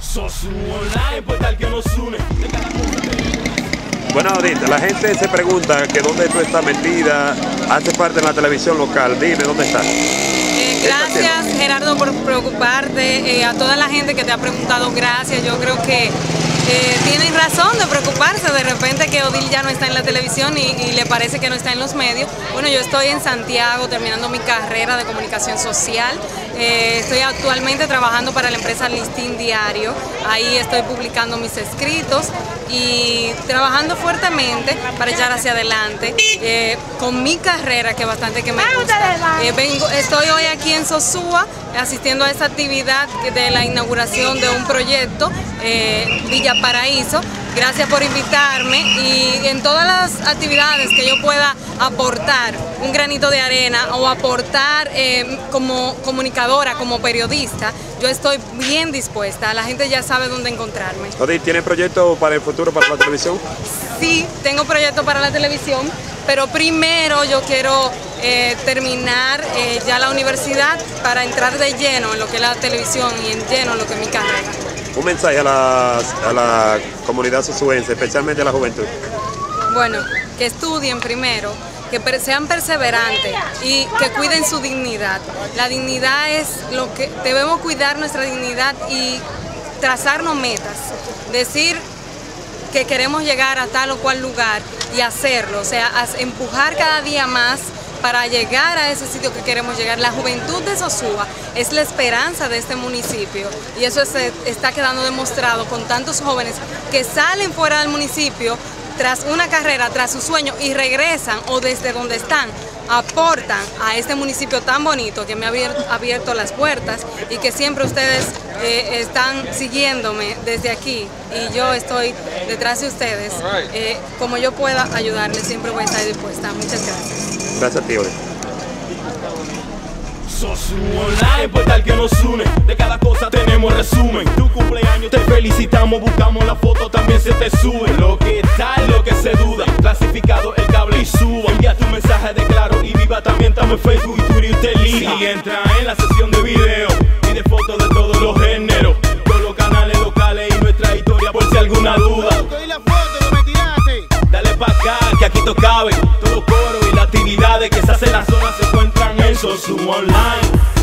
Sosu Online, portal que nos une. De cada cosa tenemos Bueno, ahorita la gente se pregunta que dónde tú estás metida, hace parte de la televisión local, dime dónde estás. Eh, gracias Gerardo por preocuparte, eh, a toda la gente que te ha preguntado gracias, yo creo que eh, tienen razón de preocuparse de repente que Odil ya no está en la televisión y, y le parece que no está en los medios. Bueno, yo estoy en Santiago terminando mi carrera de comunicación social, Eh, estoy actualmente trabajando para la empresa Listín Diario, ahí estoy publicando mis escritos y trabajando fuertemente para echar hacia adelante eh, con mi carrera que bastante que me gusta. Eh, vengo, estoy hoy aquí en Sosúa asistiendo a esta actividad de la inauguración de un proyecto eh, Villa Paraíso. Gracias por invitarme y en todas las actividades que yo pueda aportar un granito de arena o aportar eh, como comunicadora, como periodista, yo estoy bien dispuesta. La gente ya sabe dónde encontrarme. ¿tiene proyectos para el futuro para la televisión? Sí, tengo proyectos para la televisión, pero primero yo quiero eh, terminar eh, ya la universidad para entrar de lleno en lo que es la televisión y en lleno en lo que es mi carrera. Un mensaje a la, a la comunidad sosuense, especialmente a la juventud. Bueno, que estudien primero, que sean perseverantes y que cuiden su dignidad. La dignidad es lo que debemos cuidar nuestra dignidad y trazarnos metas. Decir que queremos llegar a tal o cual lugar y hacerlo, o sea, empujar cada día más para llegar a ese sitio que queremos llegar. La juventud de Sosúa es la esperanza de este municipio y eso se está quedando demostrado con tantos jóvenes que salen fuera del municipio tras una carrera, tras su sueño y regresan o desde donde están aportan a este municipio tan bonito que me ha abier- abierto las puertas y que siempre ustedes eh, están siguiéndome desde aquí y yo estoy detrás de ustedes. Eh, como yo pueda ayudarles, siempre voy a estar dispuesta. Muchas gracias. Gracias a ti, Odil. Sosu Online, portal que nos une. De cada cosa tenemos resumen. Tu cumpleaños te felicitamos, buscamos la foto, también se te sube. Lo que tal, lo que se duda. Clasificado el cable y suba. Envía tu mensaje de claro y viva. También estamos en Facebook y Twitter y usted elija. Y entra en la sesión de video y de fotos de todos los géneros. Todos los canales locales y nuestra historia por si alguna duda. Dale pa' acá, que aquí to actividades que se hacen en la zona se encuentran en Sosu Online.